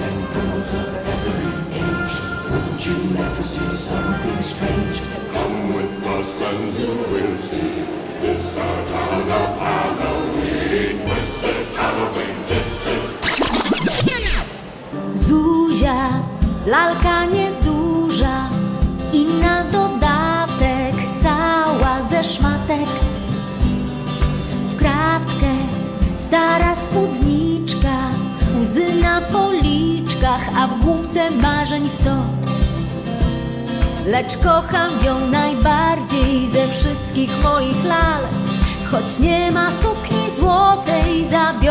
and girls of every age. You like to see something strange? Come with us and you will see. This is our town of Halloween. This is Halloween. This is. Zuzia, lalka nieduża i na dodatek cała ze szmatek. W kratkę stara spódnica a w główce marzeń sto. Lecz kocham ją najbardziej ze wszystkich moich lalek, choć nie ma sukni złotej, zabiorę